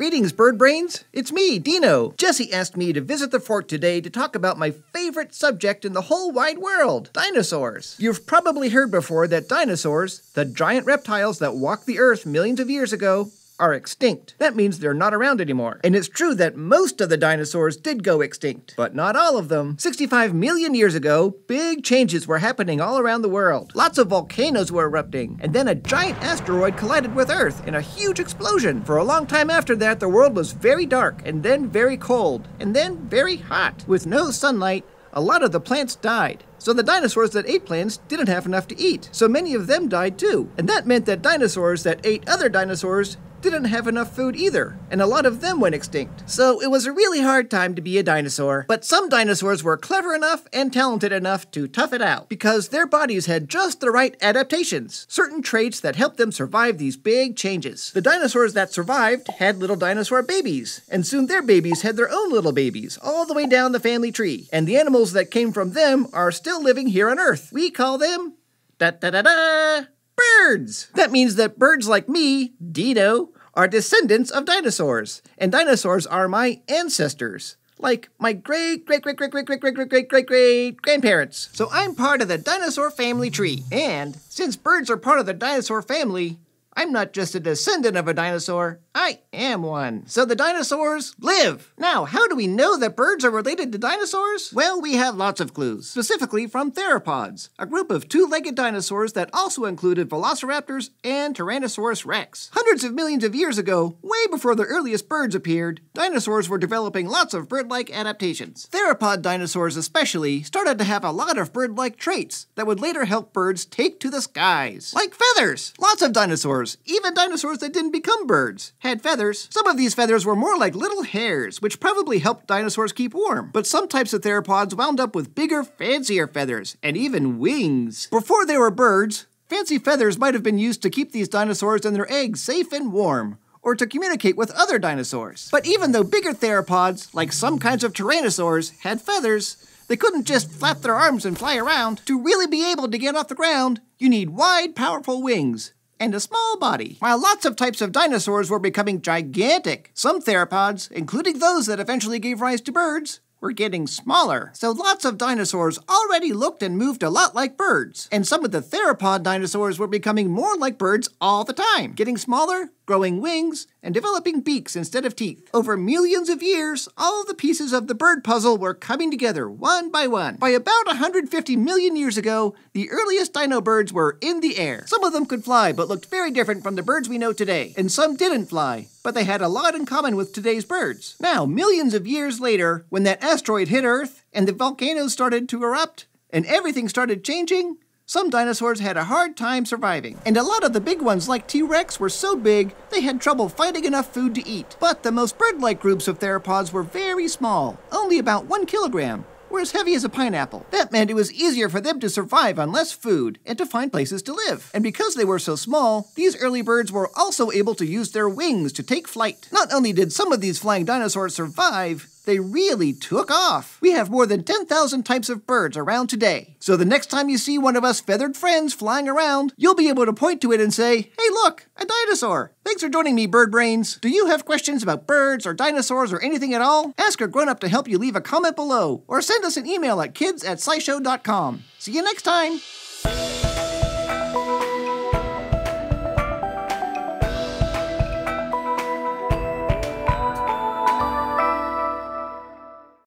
Greetings, bird brains. It's me, Dino. Jessi asked me to visit the fort today to talk about my favorite subject in the whole wide world dinosaurs. You've probably heard before that dinosaurs, the giant reptiles that walked the earth millions of years ago, are extinct. That means they're not around anymore. And it's true that most of the dinosaurs did go extinct, but not all of them. 65 million years ago, big changes were happening all around the world. Lots of volcanoes were erupting, and then a giant asteroid collided with Earth in a huge explosion. For a long time after that, the world was very dark, and then very cold, and then very hot. With no sunlight, a lot of the plants died. So the dinosaurs that ate plants didn't have enough to eat. So many of them died too. And that meant that dinosaurs that ate other dinosaurs didn't have enough food either, and a lot of them went extinct. So it was a really hard time to be a dinosaur. But some dinosaurs were clever enough and talented enough to tough it out, because their bodies had just the right adaptations, certain traits that helped them survive these big changes. The dinosaurs that survived had little dinosaur babies, and soon their babies had their own little babies, all the way down the family tree. And the animals that came from them are still living here on Earth. We call them da da da da birds. That means that birds like me, Dino, are descendants of dinosaurs, and dinosaurs are my ancestors. Like my great great great great great great great great great great great grandparents. So I'm part of the dinosaur family tree. And since birds are part of the dinosaur family, I'm not just a descendant of a dinosaur, I am one. So the dinosaurs live. Now, how do we know that birds are related to dinosaurs? Well, we have lots of clues, specifically from theropods, a group of two legged dinosaurs that also included velociraptors and Tyrannosaurus rex. Hundreds of millions of years ago, way before the earliest birds appeared, dinosaurs were developing lots of bird like adaptations. Theropod dinosaurs, especially, started to have a lot of bird like traits that would later help birds take to the skies. Like feathers! Lots of dinosaurs, even dinosaurs that didn't become birds, had feathers. Some of these feathers were more like little hairs, which probably helped dinosaurs keep warm. But some types of theropods wound up with bigger, fancier feathers, and even wings. Before they were birds, fancy feathers might have been used to keep these dinosaurs and their eggs safe and warm or to communicate with other dinosaurs. But even though bigger theropods, like some kinds of tyrannosaurs, had feathers, they couldn't just flap their arms and fly around. To really be able to get off the ground, you need wide, powerful wings and a small body. While lots of types of dinosaurs were becoming gigantic, some theropods, including those that eventually gave rise to birds, were getting smaller. So lots of dinosaurs already looked and moved a lot like birds. And some of the theropod dinosaurs were becoming more like birds all the time, getting smaller, growing wings, and developing beaks instead of teeth. Over millions of years, all the pieces of the bird puzzle were coming together one by one. By about 150 million years ago, the earliest dino birds were in the air. Some of them could fly, but looked very different from the birds we know today. And some didn't fly, but they had a lot in common with today's birds. Now, millions of years later, when that asteroid hit Earth and the volcanoes started to erupt, and everything started changing, some dinosaurs had a hard time surviving, and a lot of the big ones like T-Rex were so big they had trouble finding enough food to eat. But the most bird-like groups of theropods were very small, only about one kilogram, were as heavy as a pineapple. That meant it was easier for them to survive on less food and to find places to live. And because they were so small, these early birds were also able to use their wings to take flight. Not only did some of these flying dinosaurs survive, they really took off. We have more than 10,000 types of birds around today. So the next time you see one of us feathered friends flying around, you'll be able to point to it and say, hey look, a dinosaur. Thanks for joining me, Bird Brains. Do you have questions about birds or dinosaurs or anything at all? Ask a grown-up to help you leave a comment below, or send us an email at kids at scishow.com. See you next time!